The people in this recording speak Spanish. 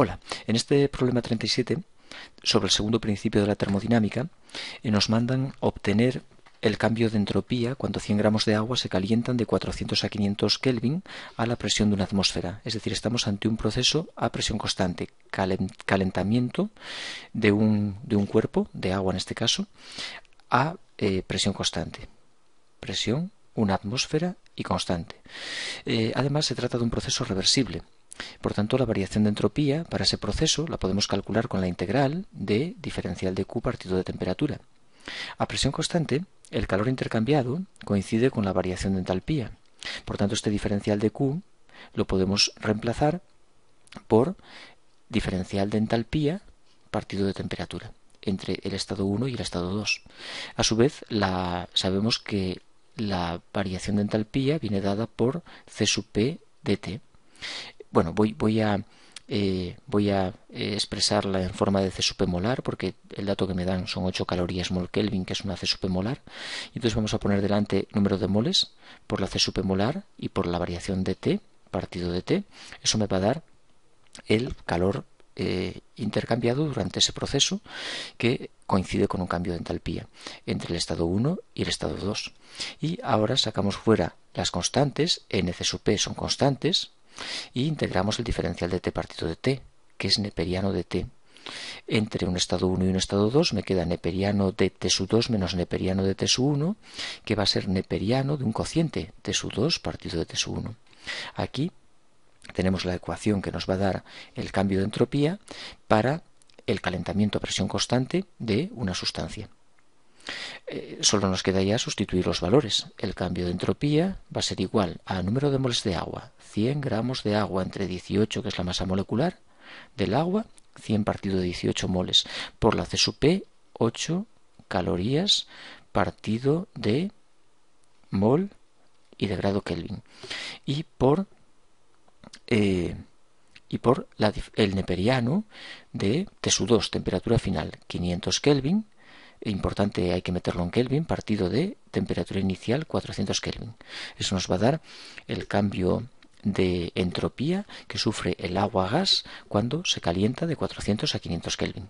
Hola, en este problema 37, sobre el segundo principio de la termodinámica, eh, nos mandan obtener el cambio de entropía cuando 100 gramos de agua se calientan de 400 a 500 Kelvin a la presión de una atmósfera. Es decir, estamos ante un proceso a presión constante, calentamiento de un, cuerpo, de agua en este caso, a eh, presión constante. Presión, una atmósfera y constante. Eh, además, se trata de un proceso reversible. Por tanto, la variación de entropía para ese proceso la podemos calcular con la integral de diferencial de Q partido de temperatura. A presión constante, el calor intercambiado coincide con la variación de entalpía. Por tanto, este diferencial de Q lo podemos reemplazar por diferencial de entalpía partido de temperatura entre el estado 1 y el estado 2. A su vez, la, sabemos que la variación de entalpía viene dada por C sub dt. Bueno, voy, voy a eh, voy a eh, expresarla en forma de C molar porque el dato que me dan son 8 calorías mol Kelvin, que es una C molar. Entonces vamos a poner delante número de moles por la C molar y por la variación de T, partido de T. Eso me va a dar el calor eh, intercambiado durante ese proceso que coincide con un cambio de entalpía entre el estado 1 y el estado 2. Y ahora sacamos fuera las constantes, NC sub P son constantes, y integramos el diferencial de t partido de t, que es neperiano de t. Entre un estado 1 y un estado 2 me queda neperiano de t sub 2 menos neperiano de t sub 1, que va a ser neperiano de un cociente t sub 2 partido de t sub 1. Aquí tenemos la ecuación que nos va a dar el cambio de entropía para el calentamiento a presión constante de una sustancia. Eh, solo nos queda ya sustituir los valores. El cambio de entropía va a ser igual a número de moles de agua, 100 gramos de agua entre 18, que es la masa molecular del agua, 100 partido de 18 moles, por la C sub P, 8 calorías partido de mol y de grado Kelvin. Y por, eh, y por el neperiano de T 2, temperatura final, 500 Kelvin, importante hay que meterlo en Kelvin, partido de temperatura inicial 400 Kelvin. Eso nos va a dar el cambio de entropía que sufre el agua gas cuando se calienta de 400 a 500 Kelvin.